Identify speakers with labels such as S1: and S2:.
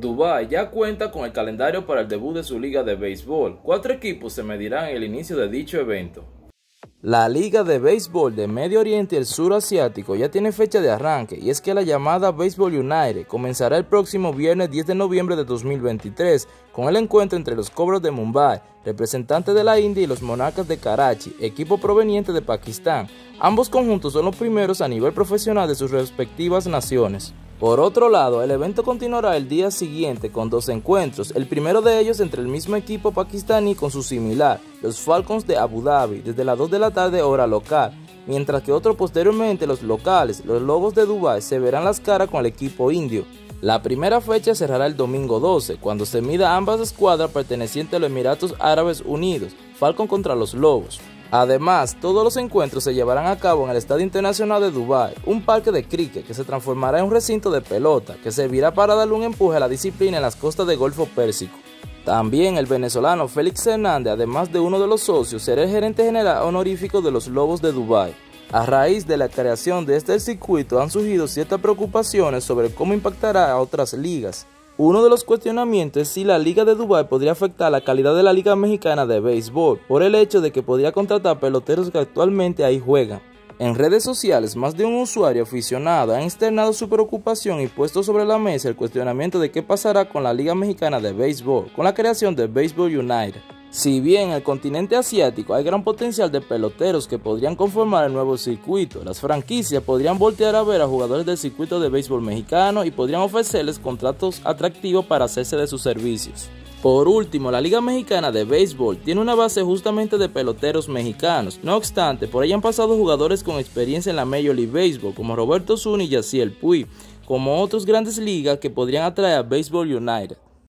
S1: Dubai ya cuenta con el calendario para el debut de su liga de béisbol. Cuatro equipos se medirán en el inicio de dicho evento. La Liga de Béisbol de Medio Oriente y el Sur Asiático ya tiene fecha de arranque y es que la llamada Baseball United comenzará el próximo viernes 10 de noviembre de 2023 con el encuentro entre los Cobras de Mumbai, representantes de la India y los Monarcas de Karachi, equipo proveniente de Pakistán. Ambos conjuntos son los primeros a nivel profesional de sus respectivas naciones. Por otro lado, el evento continuará el día siguiente con dos encuentros, el primero de ellos entre el mismo equipo pakistaní con su similar, los Falcons de Abu Dhabi, desde las 2 de la tarde hora local, mientras que otro posteriormente los locales, los Lobos de Dubai, se verán las caras con el equipo indio. La primera fecha cerrará el domingo 12, cuando se mida ambas escuadras pertenecientes a los Emiratos Árabes Unidos, Falcon contra los Lobos. Además, todos los encuentros se llevarán a cabo en el Estadio Internacional de Dubái, un parque de cricket que se transformará en un recinto de pelota que servirá para darle un empuje a la disciplina en las costas del Golfo Pérsico. También el venezolano Félix Hernández, además de uno de los socios, será el gerente general honorífico de los Lobos de Dubái. A raíz de la creación de este circuito han surgido ciertas preocupaciones sobre cómo impactará a otras ligas. Uno de los cuestionamientos es si la Liga de Dubái podría afectar la calidad de la Liga Mexicana de Béisbol por el hecho de que podría contratar peloteros que actualmente ahí juegan. En redes sociales, más de un usuario aficionado ha externado su preocupación y puesto sobre la mesa el cuestionamiento de qué pasará con la Liga Mexicana de Béisbol con la creación de Baseball United. Si bien en el continente asiático hay gran potencial de peloteros que podrían conformar el nuevo circuito, las franquicias podrían voltear a ver a jugadores del circuito de béisbol mexicano y podrían ofrecerles contratos atractivos para hacerse de sus servicios. Por último, la Liga Mexicana de Béisbol tiene una base justamente de peloteros mexicanos. No obstante, por ahí han pasado jugadores con experiencia en la Major League Baseball, como Roberto Zuni y Yaciel Puy, como otros grandes ligas que podrían atraer a Baseball United.